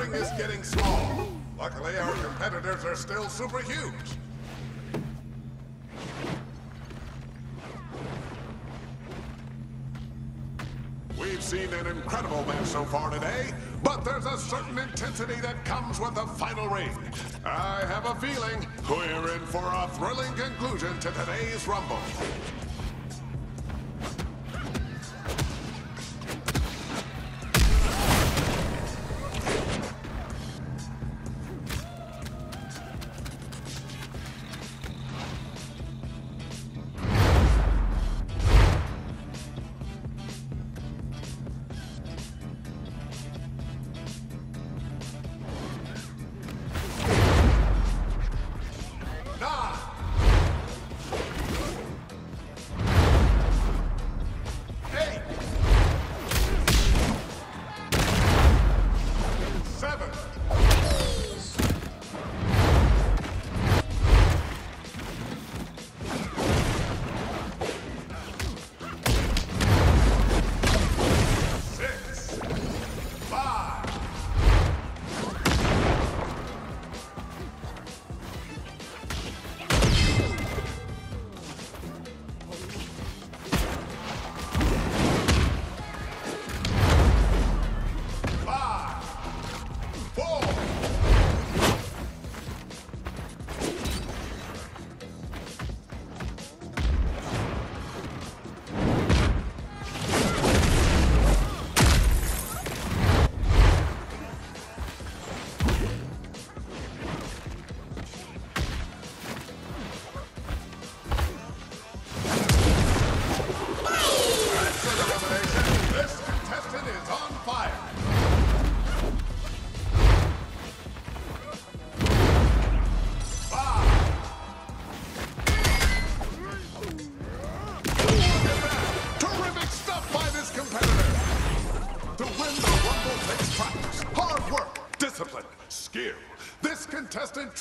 ring is getting small. Luckily, our competitors are still super huge. We've seen an incredible match so far today, but there's a certain intensity that comes with the final ring. I have a feeling we're in for a thrilling conclusion to today's Rumble. Skill. This contestant truly